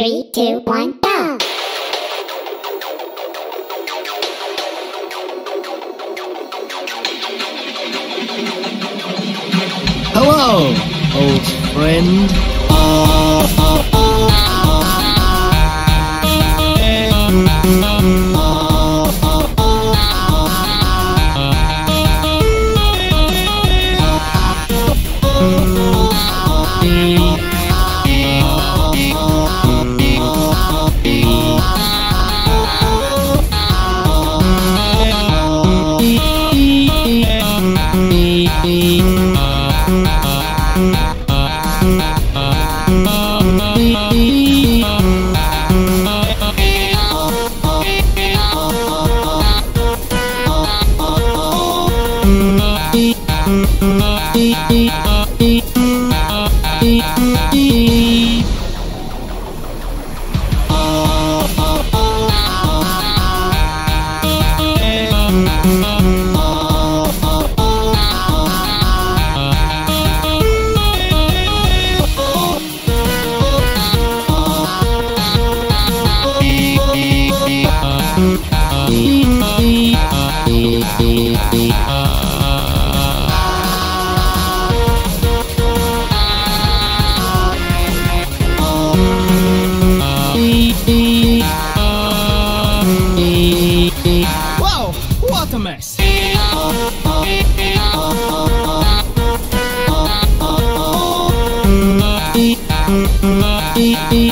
Three, two, one, go! Hello, old friend. Thank you. Three,